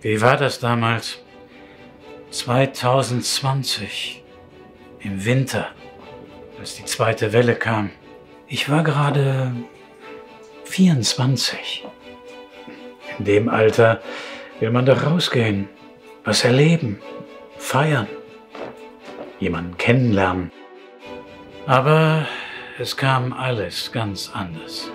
Wie war das damals? 2020. Im Winter, als die zweite Welle kam. Ich war gerade 24. In dem Alter will man doch rausgehen, was erleben, feiern, jemanden kennenlernen. Aber es kam alles ganz anders.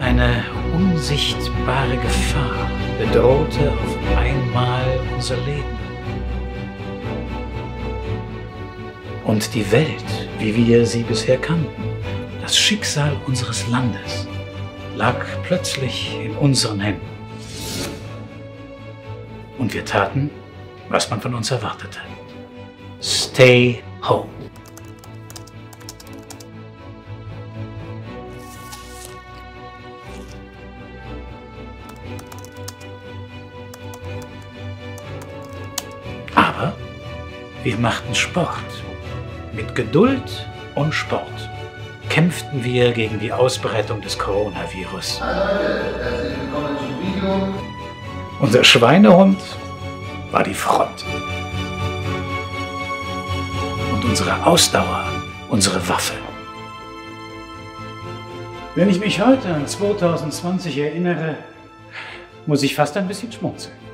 Eine unsichtbare Gefahr bedrohte auf einmal unser Leben. Und die Welt, wie wir sie bisher kannten, das Schicksal unseres Landes, lag plötzlich in unseren Händen. Und wir taten, was man von uns erwartete. Stay home. Aber wir machten Sport. Mit Geduld und Sport kämpften wir gegen die Ausbreitung des Coronavirus. Unser Schweinehund war die Front. Und unsere Ausdauer unsere Waffe. Wenn ich mich heute an 2020 erinnere, muss ich fast ein bisschen schmunzeln.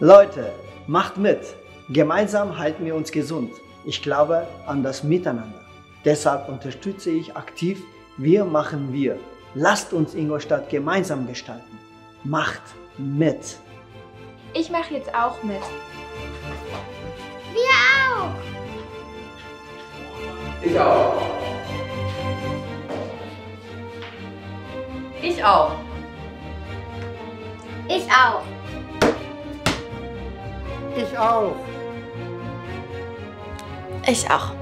Leute, macht mit. Gemeinsam halten wir uns gesund. Ich glaube an das Miteinander. Deshalb unterstütze ich aktiv Wir machen wir. Lasst uns Ingolstadt gemeinsam gestalten. Macht mit. Ich mache jetzt auch mit. Wir auch. Ich auch. Ich auch. Ich auch. Ich auch. Ich auch.